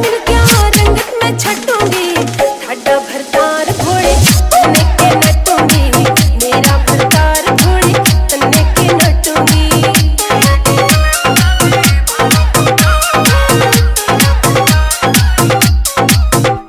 Look at